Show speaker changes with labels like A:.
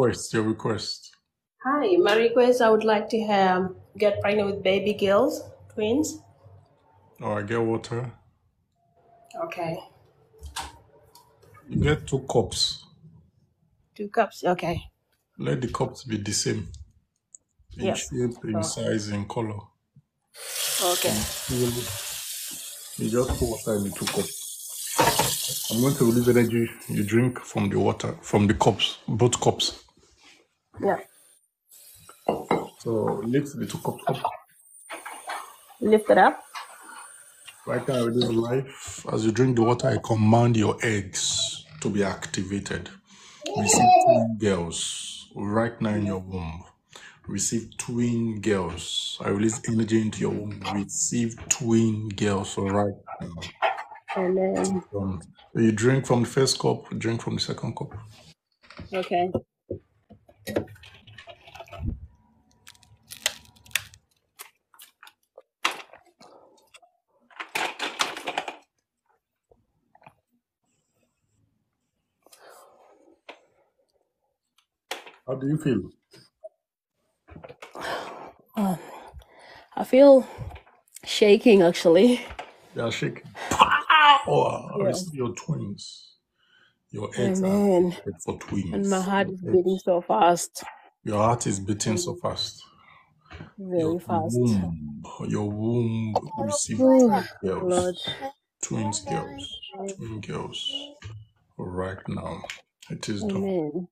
A: request. Your request.
B: Hi, my request I would like to um, get pregnant with baby girls, twins.
A: Oh, I get water.
B: Okay.
A: You get two cups.
B: Two cups. Okay.
A: Let the cups be the same in
B: Yep.
A: shape, in
B: Oh,
A: size, in color.
B: okay.
A: You just pour water in the two cups. I'm going to release energy you drink from the water, from the cups, both cups.
B: Yeah.
A: So lift the two cups up.
B: Lift it up.
A: Right now, it is life. As you drink the water, I command your eggs to be activated. Receive twin girls right now in your womb. Receive twin girls. I release energy into your womb. Receive twin girls right now.
B: And then,
A: Um, you drink from the first cup, drink from the second cup.
B: okay.
A: How do you feel?
B: Uh, I feel shaking actually.
A: Are shaking. Oh, I
B: Yeah.
A: receive your twins. Your eggs are
B: Amen.
A: for
B: And my
A: twins.
B: heart
A: Your
B: is beating so fast.
A: Your heart is beating so
B: Mm,
A: fast.
B: Very
A: Your
B: fast.
A: womb, your womb receive
B: Oh,
A: girls,
B: Lord.
A: twins girls, twin girls right now. It is done.
B: Amen.